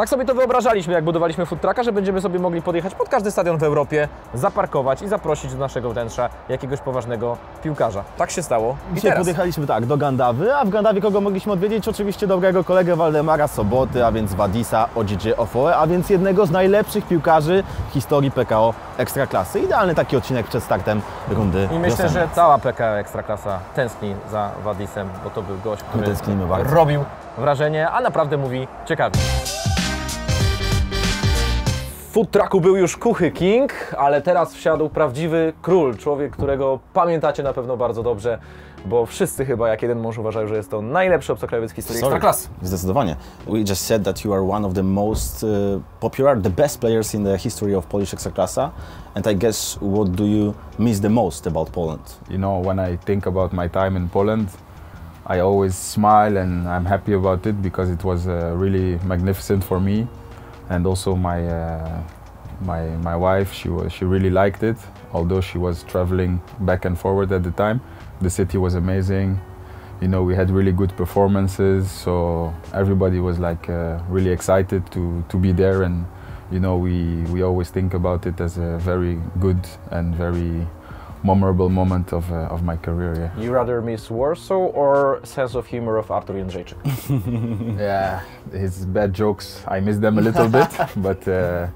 Tak sobie to wyobrażaliśmy, jak budowaliśmy food trucka, że będziemy sobie mogli podjechać pod każdy stadion w Europie, zaparkować i zaprosić do naszego wnętrza jakiegoś poważnego piłkarza. Tak się stało. I Dzisiaj teraz. podjechaliśmy tak, do Gandawy, a w Gandawie kogo mogliśmy odwiedzić? Oczywiście dobrego kolegę Waldemara Soboty, a więc Wadisa Odziedzie Ofoe, a więc jednego z najlepszych piłkarzy w historii PKO Ekstraklasy. Idealny taki odcinek przed startem rundy I myślę, że cała PKO Ekstraklasa tęskni za Wadisem, bo to był gość, który robił wrażenie, a naprawdę mówi ciekawie. W food trucku był już Kuchy King, ale teraz wsiadł prawdziwy król, człowiek, którego pamiętacie na pewno bardzo dobrze, bo wszyscy chyba jak jeden mąż uważają, że jest to najlepszy obcokrajowiec w historii Sorry. Ekstraklasy. Zdecydowanie. We just said that you are one of the most uh, popular, the best players in the history of Polish Ekstraklasa. And I guess what do you miss the most about Poland? You know, when I think about my time in Poland, I always smile and I'm happy about it because it was uh, really magnificent for me, and also my uh, my my wife. She was she really liked it, although she was traveling back and forward at the time. The city was amazing. You know, we had really good performances, so everybody was like uh, really excited to to be there, and you know, we we always think about it as a very good and very memorable moment of, uh, of my career. Yeah. You rather miss Warsaw or sense of humor of Artur Jędrzejczyk? yeah, his bad jokes, I miss them a little bit, but uh,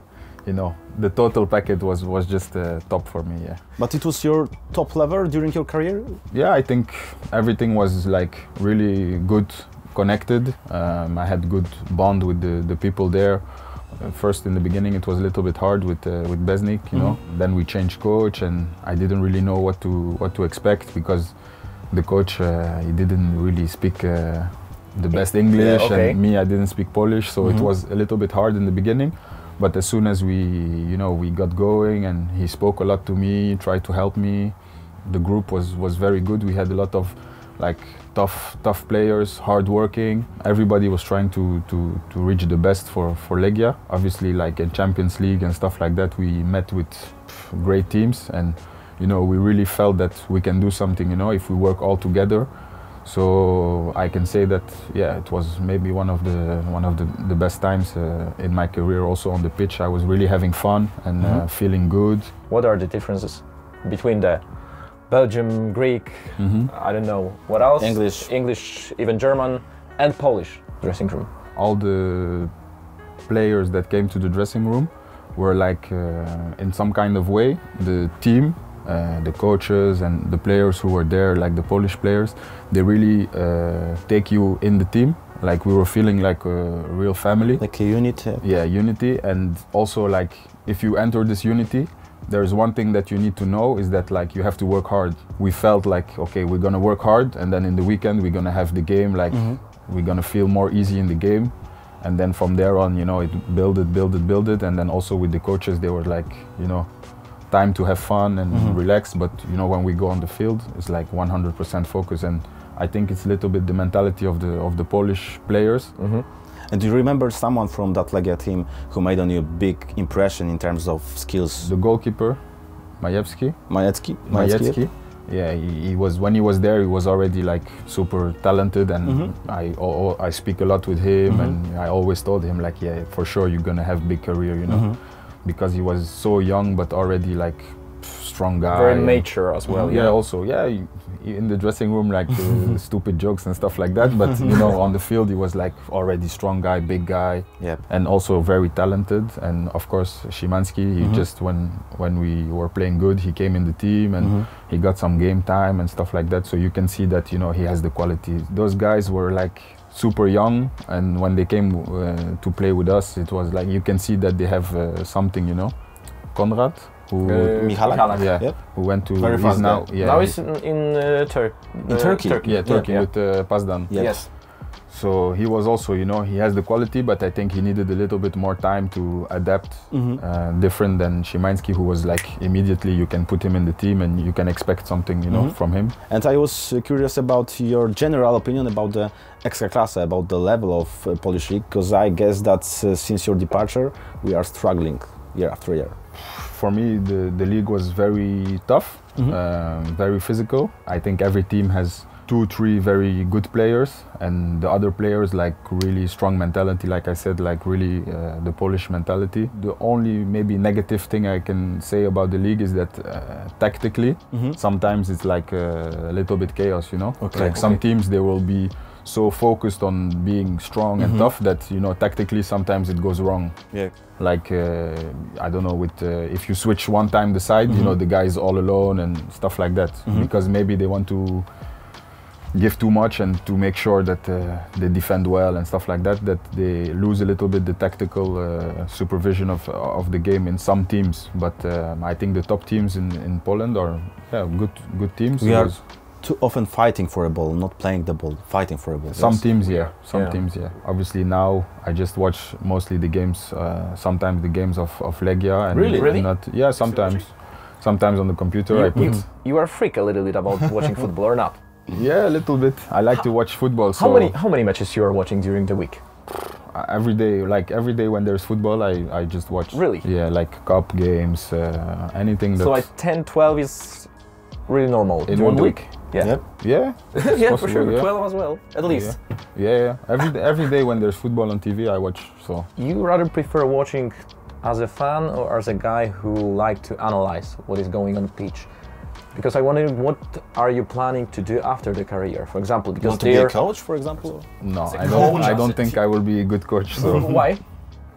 you know, the total package was was just uh, top for me. Yeah. But it was your top level during your career? Yeah, I think everything was like really good, connected. Um, I had good bond with the, the people there. Uh, first, in the beginning, it was a little bit hard with uh, with Besnik, you know. Then we changed coach, and I didn't really know what to what to expect because the coach uh, he didn't really speak uh, the best English, okay. and me I didn't speak Polish, so it was a little bit hard in the beginning. But as soon as we, you know, we got going, and he spoke a lot to me, tried to help me, the group was was very good. We had a lot of like tough tough players, hardworking. Everybody was trying to to to reach the best for for Legia. Obviously, like in Champions League and stuff like that, we met with great teams, and you know we really felt that we can do something. You know, if we work all together. So I can say that yeah, it was maybe one of the one of the, the best times uh, in my career. Also on the pitch, I was really having fun and uh, feeling good. What are the differences between the Belgium, Greek, I don't know, what else? English. English, even German, and Polish dressing room. all the players that came to the dressing room were like uh, in some kind of way the team uh, the coaches and the players who were there like the polish players they really uh, take you in the team like we were feeling like a real family Like a unit? uh, yeah unity and also like if you enter this unity there's one thing that you need to know is that like you have to work hard. We felt like okay we're gonna work hard and then in the weekend we're gonna have the game like mm-hmm. we're gonna feel more easy in the game. And then from there on you know it build it build it build it. And then also with the coaches they were like you know time to have fun and mm-hmm. relax. But you know when we go on the field it's like 100% focus. And i think it's a little bit the mentality of the of the polish players mm-hmm. And do you remember someone from that Legia team who made on you a big impression in terms of skills? the goalkeeper majewski Majecki? Majecki. Yeah, he, he was when he was there. He was already like super talented, and mm-hmm. I al- al- I speak a lot with him, mm-hmm. and I always told him like, yeah, for sure you're gonna have big career, you know, mm-hmm. because he was so young but already like strong guy. Very mature as well. yeah, also yeah, he- in the dressing room like uh, stupid jokes and stuff like that, but you know on the field he was like already strong guy, big guy Yep. and also very talented. And of course, Szymański, he just when when we were playing good, he came in the team and he got some game time and stuff like that. So you can see that you know he has the quality. Those guys were like super young, and when they came uh, to play with us, it was like you can see that they have uh, something, you know. Konrad, who Uh, Michalak? Michalak. yeah, Yep. who went to Very fast now guy. yeah now he- he's in, in uh, Tur- In uh, Turkey. Turkey. yeah Turkey Yeah. with uh, Pazdan. Yep. Yes. So he was also, you know, he has the quality, but I think he needed a little bit more time to adapt. Mm-hmm. Uh, different than Szymański, who was like immediately you can put him in the team and you can expect something, you know, Mhm. from him. And I was uh, curious about your general opinion about the Ekstraklasa, about the level of uh, Polish league, because I guess that uh, since your departure, we are struggling year after year. For me, the, the league was very tough, um, very physical. I think every team has two, three very good players, and the other players like really strong mentality. Like I said, like really uh, the Polish mentality. The only maybe negative thing I can say about the league is that uh, tactically, sometimes it's like uh, a little bit chaos. You know, Okay. like some teams they will be so focused on being strong and tough that you know tactically sometimes it goes wrong. Yeah. like uh, I don't know with uh, if you switch one time the side, you know the guy is all alone and stuff like that. Because maybe they want to give too much and to make sure that uh, they defend well and stuff like that that they lose a little bit the tactical uh, supervision of of the game in some teams. But um, I think the top teams in, in Poland are yeah good good teams. We are too often fighting for a ball, not playing the ball, fighting for a ball. some yes? teams yeah some Yeah. teams yeah obviously now I just watch mostly the games uh, sometimes the games of, of Legia and Really? Really? not yeah sometimes sometimes on the computer I You, put you, you are a freak a little bit about watching football or not? Yeah, a little bit. I like to watch football. So How many how many matches you are watching during the week? uh, every day, like every day when there's football, I, I just watch. Really? Yeah, like cup games, uh, anything that. So like 10, 12 is really normal in during one the week. Yeah, Yep. Yeah. it's yeah, for sure. Yeah. 12 as well, at least. Yeah, yeah. Every every day when there's football on TV, I watch. So You rather prefer watching as a fan or as a guy who like to analyze what is going on the pitch? Because I wonder what are you planning to do after the career, for example? You Because want to be a coach, for example? no, a I don't. I don't think I will be a good coach. So why?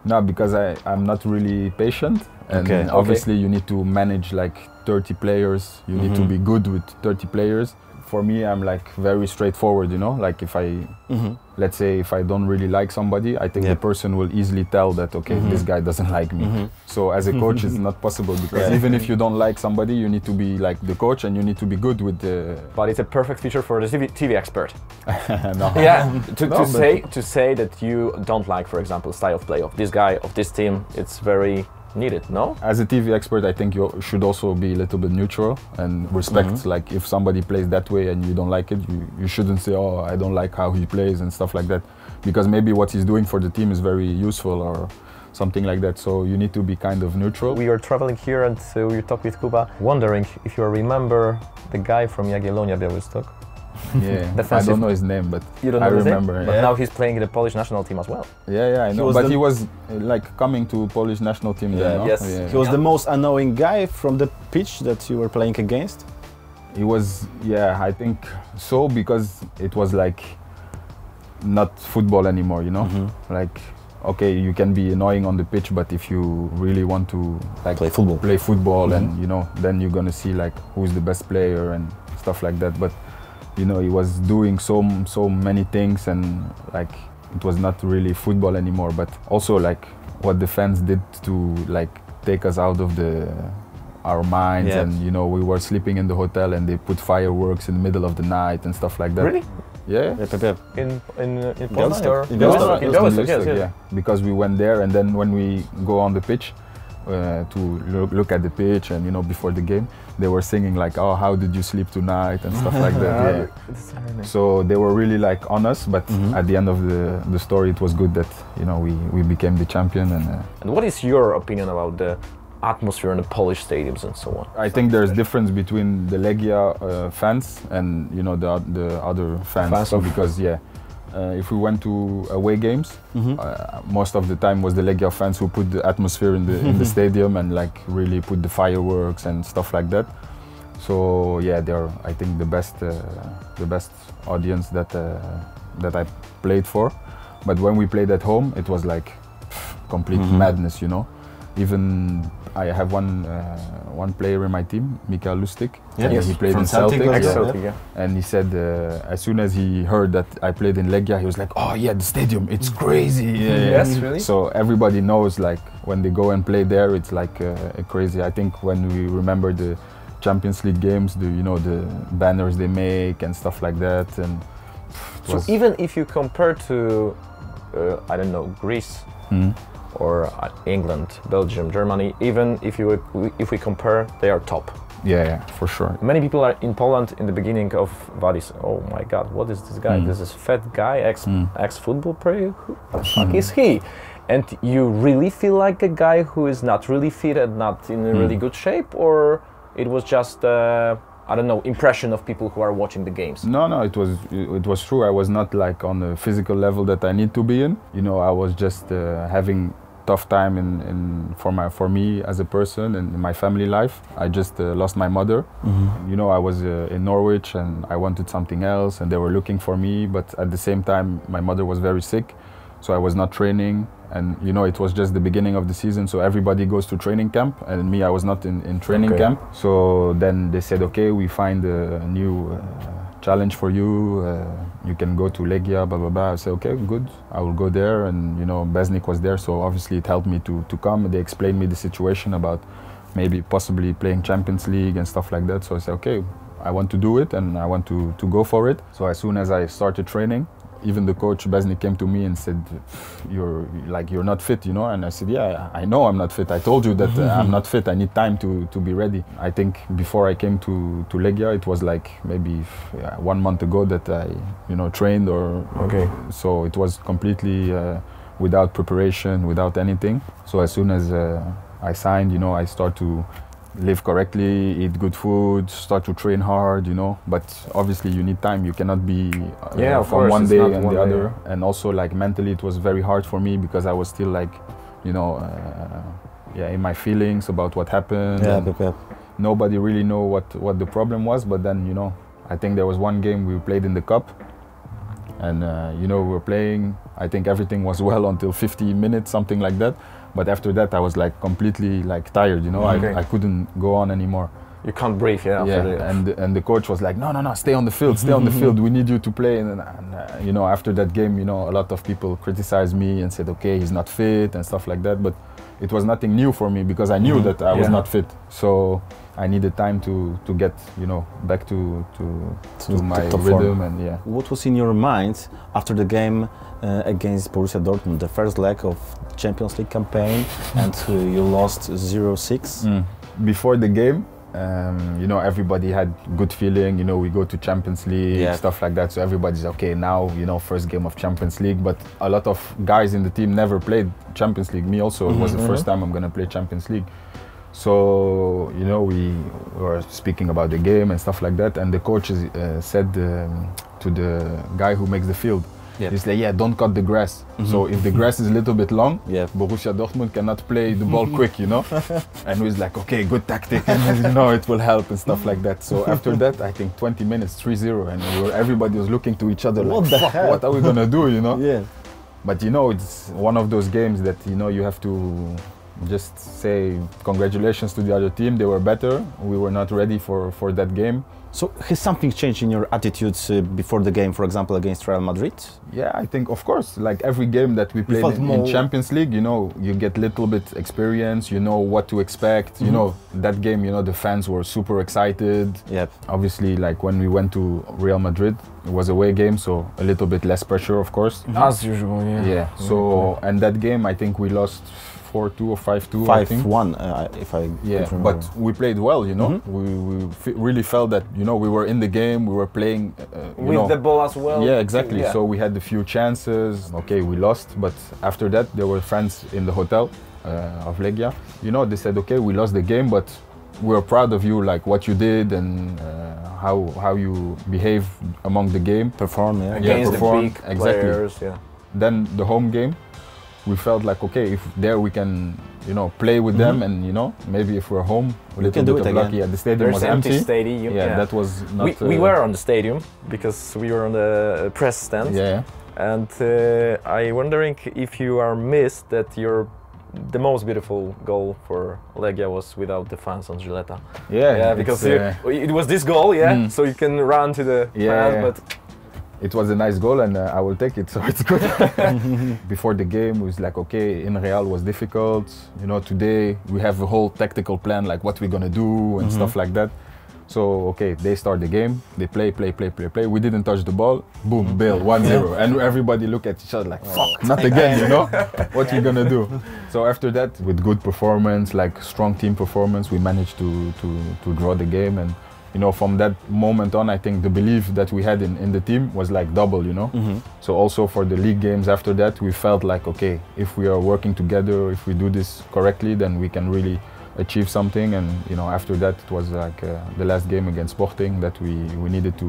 no, because I I'm not really patient, and Okay. Okay. obviously you need to manage like 30 players. You need to Mhm. be good with 30 players. For me, I'm like very straightforward. You know, like if I Mm-hmm. let's say if I don't really like somebody, I think Yep. the person will easily tell that okay, Mhm. this guy doesn't like me. Mhm. So as a coach, it's not possible because Yeah. even if you don't like somebody, you need to be like the coach and you need to be good with the. But it's a perfect feature for the TV, TV expert. no. Yeah, to, No, to say to say that you don't like, for example, style of play of this guy of this team, it's very needed. No. As a TV expert, I think you should also be a little bit neutral and respect. Mhm. Like if somebody plays that way and you don't like it, you, you shouldn't say, "Oh, I don't like how he plays" and stuff like that, because maybe what he's doing for the team is very useful or something like that. So you need to be kind of neutral. We are traveling here and uh, we talk with Kuba, wondering if you remember the guy from Jagiellonia Białystok. yeah, I don't know his name, but You don't I know his name? remember. But yeah. now he's playing in the Polish national team as well. Yeah, yeah, I know. was but he was like coming to Polish national team Yeah, then, no? yes. Yeah. He was the most annoying guy from the pitch that you were playing against. He was, yeah, I think so because it was like not football anymore, you know? Mm-hmm. Like, okay, you can be annoying on the pitch, but if you really want to like Play football. play football, Mhm. and you know, then you're gonna see like who's the best player and stuff like that. But you know, he was doing so so many things, and like it was not really football anymore. But also like what the fans did to like take us out of the our minds Yeah. and you know we were sleeping in the hotel and they put fireworks in the middle of the night and stuff like that Really? yeah Yep, yep, yep. In in in Białystok. Poland In Białystok? Białystok. In Białystok, Białystok, yes, yes. yeah. Because we went there, and then when we go on the pitch uh, to look, look at the pitch, and you know, before the game, they were singing like, "Oh, how did you sleep tonight?" and stuff like that. Yeah. It's very nice. So they were really like on us, but Mhm. at the end of the, the story, it was good that you know we, we became the champion, and uh, And what is your opinion about the atmosphere in the Polish stadiums and so on? I think there's difference between the Legia uh, fans and you know the the other fans, Fans of- because yeah. Uh, if we went to away games, Mhm. uh, most of the time was the Legia fans who put the atmosphere in the in the stadium and like really put the fireworks and stuff like that. So yeah, they're I think the best uh, the best audience that uh, that I played for. But when we played at home, it was like pff, complete Mhm. madness, you know. Even I have one uh, one player in my team, Mikael Lustig. Yeah. and Yes. he played From in Celtic Celtic. yeah. Celtic, yeah. And he said uh, as soon as he heard that I played in Legia, he was like, "Oh yeah, the stadium, it's crazy." Yeah, yeah. Yes, really? So everybody knows like when they go and play there, it's like uh, crazy. I think when we remember the Champions League games, the you know the banners they make and stuff like that, and So even if you compare to, uh, I don't know, Greece Mhm. Or uh, England, Belgium, Germany, even if you if we compare, they are top. yeah, yeah, for sure. Many people are in Poland in the beginning of Vadis. Oh my God, what is this guy? Mm. This is fat guy, ex Mm. ex football player. Who the fuck is he? And you really feel like a guy who is not really fit and not in a really Mm. good shape, or it was just uh, I don't know, impression of people who are watching the games? No, no, it was it was true. I was not like on the physical level that I need to be in. You know, I was just uh, having tough time in, in for my for me as a person and in my family life. I just uh, lost my mother. You know, I was uh, in Norwich and I wanted something else, and they were looking for me. But at the same time, my mother was very sick, so I was not training. And you know, it was just the beginning of the season, so everybody goes to training camp, and me, I was not in, in training Okay. camp. So then they said, okay, we find a new uh, challenge for you. Uh, you can go to Legia, blah blah blah. I said, okay, good. I will go there, and you know, Besnik was there, so obviously it helped me to to come. They explained me the situation about maybe possibly playing Champions League and stuff like that. So I said, okay, I want to do it, and I want to to go for it. So as soon as I started training. Even the coach Besnik came to me and said, "You're like you're not fit, you know." And I said, "Yeah, I know I'm not fit. I told you that uh, I'm not fit. I need time to to be ready." I think before I came to to Legia, it was like maybe yeah, one month ago that I, you know, trained or Okay. So it was completely uh, without preparation, without anything. So as soon as uh, I signed, you know, I start to live correctly, eat good food, start to train hard, you know. But obviously, you need time. You cannot be uh, Yeah, from course, one day and one the day. other. And also, like mentally, it was very hard for me because I was still like, you know, uh, yeah, in my feelings about what happened. Yeah, Pep, Pep. nobody really know what what the problem was. But then, you know, I think there was one game we played in the cup, and uh, you know, we were playing. I think everything was well until 50 minutes, something like that. But after that, I was like completely like tired. You know, Okay. I, I couldn't go on anymore. You can't breathe, yeah. Yeah, and and the coach was like, no, no, no, stay on the field, stay on the field. We need you to play. And, and uh, you know, after that game, you know, a lot of people criticized me and said, okay, he's not fit and stuff like that. But it was nothing new for me because I knew that I was not fit. So I needed time to to get, you know, back to to, to, To- my to top form. rhythm and yeah. What was in your mind after the game uh, against Borussia Dortmund, the first leg of Champions League campaign, and uh, you lost 0-6? Mm. Before the game, um, you know, everybody had good feeling. You know, we go to Champions League, Yeah. stuff like that. So everybody's okay now. You know, first game of Champions League. But a lot of guys in the team never played Champions League. Me also. It was the first time I'm gonna play Champions League. So you know, we were speaking about the game and stuff like that. And the coach uh, said um, to the guy who makes the field. Yeah. He's like, yeah, don't cut the grass. Mm-hmm. So if the grass is a little bit long, Yeah. Borussia Dortmund cannot play the ball quick, you know. and he's like, okay, good tactic, and you know it will help and stuff like that. So after that, I think 20 minutes, 3-0, and we were, everybody was looking to each other What like, the fuck, hell? what are we gonna do, you know? Yeah. But you know, it's one of those games that you know you have to just say congratulations to the other team. They were better. We were not ready for for that game. So has something changed in your attitudes uh, before the game, for example, against Real Madrid? Yeah, I think of course, like every game that we played in, in Champions League, you know, you get little bit experience. You know what to expect. Mm-hmm. You know that game. You know the fans were super excited. Yep. Obviously, like when we went to Real Madrid, it was a away game, so a little bit less pressure, of course. As usual, yeah. Yeah. So and that game, I think we lost four two or five two. I think. 5-1, uh, if I Yeah, remember. but we played well, you know. Mhm. We, we f- really felt that, you know, we were in the game, we were playing. Uh, you With know, the ball as well. yeah, exactly. Yeah. So we had a few chances. Okay, we lost, but after that, there were friends in the hotel uh, of Legia. You know, they said, okay, we lost the game, but we're proud of you, like what you did and uh, how how you behave among the game. Perform, yeah. Yeah, Against perform, the big exactly. players, yeah. Then the home game, we felt like, okay, if there we can, you know, play with them, and you know, maybe if we're home, a little can do bit it of again. lucky. Yeah, the stadium There's was empty empty. stadium. Yeah, that was not. we, we uh, were on the stadium because we were on the press stand. Yeah. And uh, I wondering if you are missed that your the most beautiful goal for Legia was without the fans on Gilletta. Yeah, Yeah, because uh, you, it was this goal, yeah. Mm. So you can run to the Yeah, fans, yeah. but it was a nice goal and uh, I will take it, so it's good. Before the game, it was like, okay, in Real was difficult. You know, today we have a whole tactical plan, like what we're gonna do and stuff like that. So, okay, they start the game, they play, play, play, play, play. We didn't touch the ball, boom, Bale, 1 0. And everybody look at each other like, fuck, not again, you know? what we gonna do? So, after that, with good performance, like strong team performance, we managed to, to, to draw the game. And, you know, from that moment on, I think the belief that we had in, in the team was like double, you know? Mhm. So also for the league games after that, we felt like okay, if we are working together, if we do this correctly, then we can really achieve something. And you know, after that, it was like uh, the last game against Sporting that we we needed to.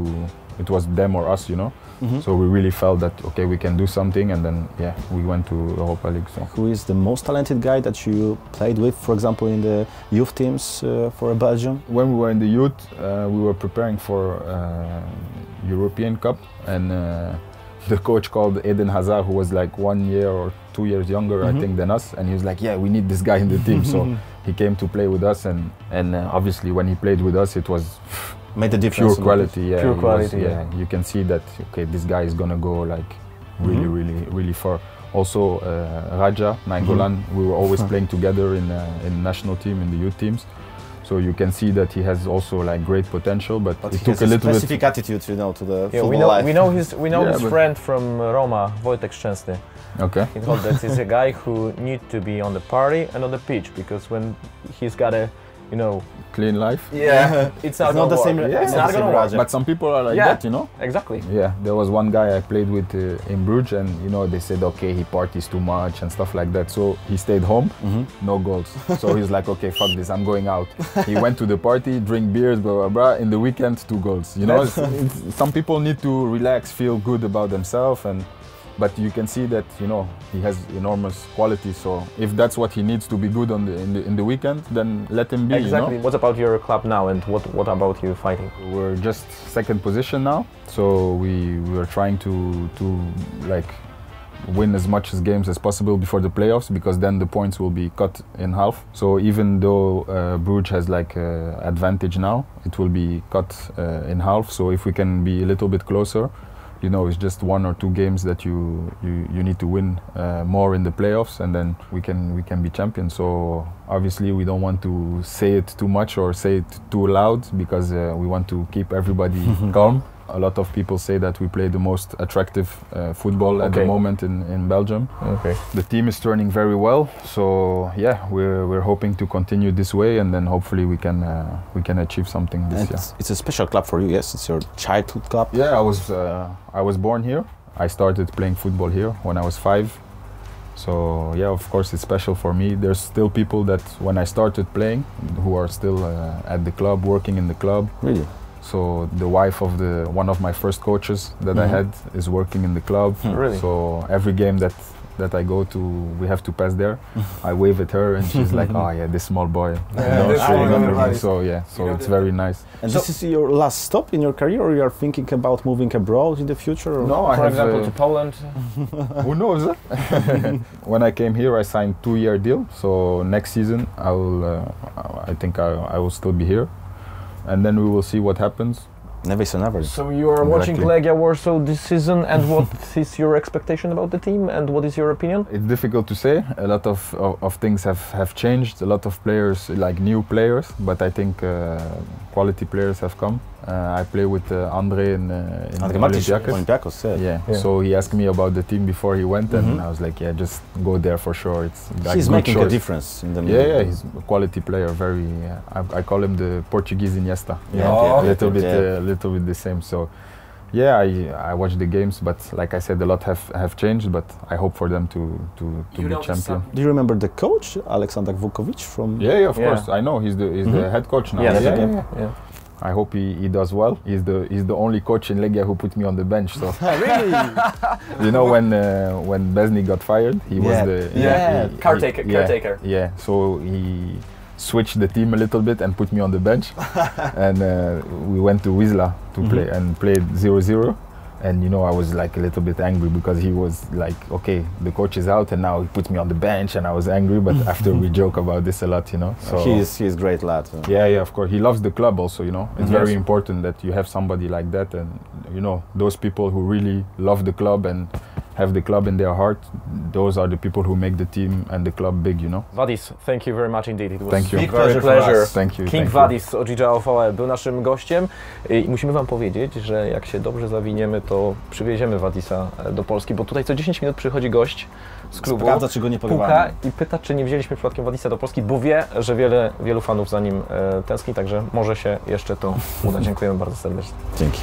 It was them or us, you know. Mhm. So we really felt that okay, we can do something, and then yeah, we went to Europa League. So. Who is the most talented guy that you played with, for example, in the youth teams uh, for Belgium? When we were in the youth, uh, we were preparing for uh, European Cup, and uh, the coach called Eden Hazard, who was like one year or two years younger, Mhm. I think, than us, and he was like, "Yeah, we need this guy in the team." so he came to play with us, and and uh, obviously when he played with us, it was Made the difference. pure quality. Yeah, Pure quality, Was, yeah. you can see that. Okay, this guy is gonna go like really, Mhm. really, really far. Also, uh, Radja Nainggolan, we were always playing together in uh, in national team, in the youth teams. So you can see that he has also like great potential, but, But it he took has a a little bit. specific attitude, you know, to the Yeah, football we know life. we know his we know Yeah, his friend from Roma, Wojtek Szczęsny. Okay. He told that he's a guy who need to be on the party and on the pitch because when he's got a, you know, Clean life. yeah, it's not, It's not the same- Yeah, it's it's not not the gonna same work. But some people are like Yeah. that, you know. Exactly. Yeah, there was one guy I played with uh, in Bruges, and you know they said okay he parties too much and stuff like that. So he stayed home, Mhm. no goals. so he's like, okay, fuck this, I'm going out. he went to the party, drink beers, blah blah blah. In the weekend, two goals. You know, it's, it's, some people need to relax, feel good about themselves, and but you can see that you know he has enormous quality. So if that's what he needs to be good on the in the, in the weekend, then let him be. Exactly. You know? What about your club now, and what what about you fighting? We're just second position now, so we we are trying to to like win as much as games as possible before the playoffs because then the points will be cut in half. So even though uh, Bruges has like uh, advantage now, it will be cut uh, in half. So if we can be a little bit closer, you know, it's just one or two games that you you, you need to win uh, more in the playoffs, and then we can we can be champions. So obviously we don't want to say it too much or say it too loud because uh, we want to keep everybody calm. A lot of people say that we play the most attractive uh, football at the moment in, in Belgium. Okay. The team is turning very well, so yeah, we're, we're hoping to continue this way, and then hopefully we can uh, we can achieve something this And year. it's, it's a special club for you, yes? It's your childhood club. Yeah, I was uh, I was born here. I started playing football here when I was five. So yeah, of course it's special for me. There's still people that when I started playing who are still uh, at the club, working in the club. Really? So the wife of the one of my first coaches that I Mhm. had is working in the club. Really? So every game that that I go to, we have to pass there. I wave at her and she's like, "Oh yeah, this small boy." You Yeah, know, this she small remembers me. So yeah, so know, it's the- very nice. And So- this is your last stop in your career, or you are thinking about moving abroad in the future? Or? No, I For have. example, uh, to Poland. Who knows? when I came here, I signed two-year deal. So next season, I will. Uh, I think I, I will still be here, and then we will see what happens. Never say never. So you are watching Exactly. Legia Warsaw this season, and what is your expectation about the team, and what is your opinion? It's difficult to say. A lot of, of, of things have, have changed. A lot of players, like new players, but I think uh, quality players have come. Uh, I play with uh, Andre in, uh, in André Martins, Olympiacos. Olympiacos, yeah. Yeah. Yeah. so he asked me about the team before he went, and Mhm. I was like, yeah, just go there for sure. It's like He's good making a difference in the Yeah, yeah, he's a quality player. Very, uh, I, I call him the Portuguese Iniesta. Yeah, Oh. a little bit, Yeah. a little bit the same. So, yeah, I I watch the games, but like I said, a lot have have changed. But I hope for them to to, to be champion. Do you remember the coach, Alexander Vuković from... Yeah, yeah, of Yeah. course. I know he's the he's the Mhm. head coach now. Yes. yeah, Yeah. yeah, yeah. Yeah. I hope he, he does well. He's the he's the only coach in Legia who put me on the bench. So really? you know when uh, when Besny got fired, he Yeah. was the Yeah. he- Caretaker- yeah, caretaker. Yeah, so he switched the team a little bit and put me on the bench, and uh, we went to Wisla to Mhm. play and played 0-0. And you know, I was like a little bit angry because he was like, okay, the coach is out, and now he puts me on the bench, and I was angry. But after we joke about this a lot, you know. So He's, he's great lad. yeah, yeah, of course. He loves the club also, you know. It's Mhm. very important that you have somebody like that and you know, those people who really love the club and have the club in their heart, those are the people who make the team and the club big, you know. Vadis, thank you very much indeed. It was Thank you. a Big very pleasure. Thank you. King thank you. Vadis Ojija OVE był naszym gościem i musimy Wam powiedzieć, że jak się dobrze zawiniemy, to przywieziemy Vadisa e, do Polski, bo tutaj co 10 minut przychodzi gość z klubu, Sprawdza, czy go nie puka porywamy. i pyta, czy nie wzięliśmy przypadkiem Vadisa do Polski, bo wie, że wiele, wielu fanów za nim e, tęskni, także może się jeszcze to uda. Dziękujemy bardzo serdecznie. Dzięki.